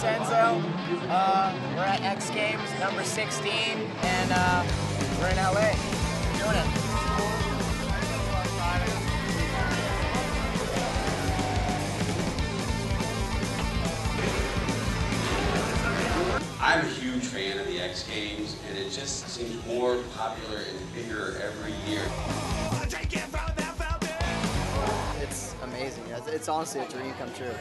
Senzo. Uh, we're at X Games number 16, and uh, we're in LA doing it. I'm a huge fan of the X Games, and it just seems more popular and bigger every year. It's amazing. It's honestly a dream come true.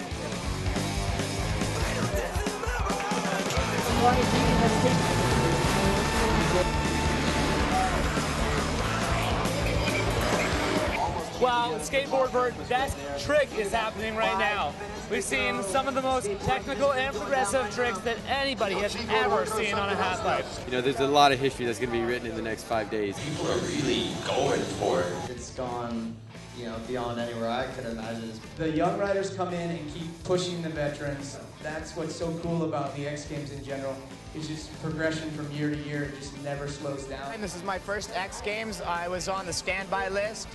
Well, skateboard vert best trick is happening right now. We've seen some of the most technical and progressive tricks that anybody has ever seen on a half pipe. You know, there's a lot of history that's going to be written in the next five days. People are really going for it. It's gone, you know, beyond anywhere I could imagine. The young riders come in and keep pushing the veterans. That's what's so cool about the X Games in general. It's just progression from year to year. It just never slows down. And this is my first X Games. I was on the standby list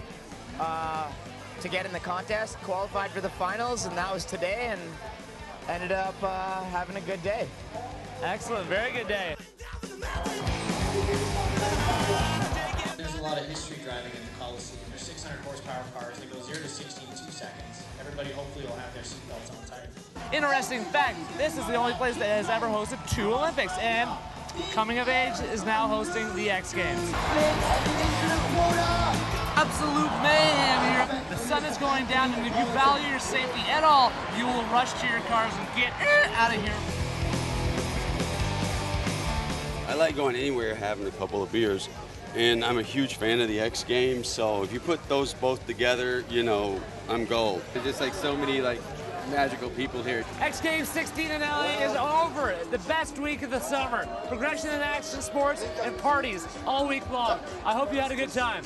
uh, to get in the contest, qualified for the finals, and that was today, and ended up uh, having a good day. Excellent, very good day. There's a lot of history driving in the Coliseum. There's 600 horsepower cars. They go 0 to 60 in 2 seconds. Everybody hopefully will have their seatbelts on tight. Interesting fact, this is the only place that has ever hosted two Olympics, and Coming of Age is now hosting the X Games. Absolute mayhem here. The sun is going down, and if you value your safety at all, you will rush to your cars and get out of here. I like going anywhere having a couple of beers. And I'm a huge fan of the X Games, so if you put those both together, you know, I'm gold. There's just like so many like magical people here. X Games 16 in LA is over. The best week of the summer. Progression in action sports and parties all week long. I hope you had a good time.